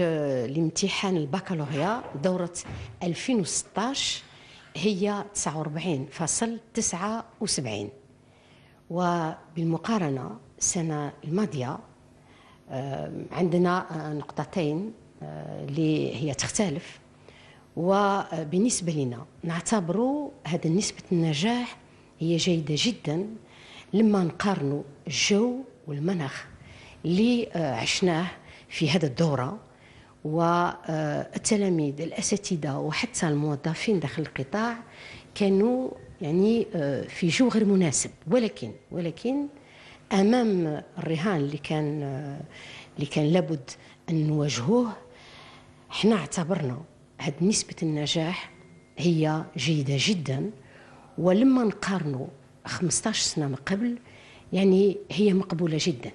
الامتحان البكالوريا دورة 2016 هي 49.79 وبالمقارنة السنة الماضية آه، عندنا نقطتين آه، اللي هي تختلف. وبالنسبة لنا نعتبر هذا نسبة النجاح هي جيدة جدا لما نقارنوا الجو والمناخ اللي آه، عشناه في هذا الدورة. والتلاميذ الأساتذة وحتى الموظفين داخل القطاع كانوا يعني آه، في جو غير مناسب. ولكن ولكن أمام الرهان اللي كان آه، اللي كان لابد أن نواجهوه إحنا اعتبرنا هذه نسبة النجاح هي جيدة جدا. ولما نقارنوا 15 سنة من قبل يعني هي مقبولة جدا.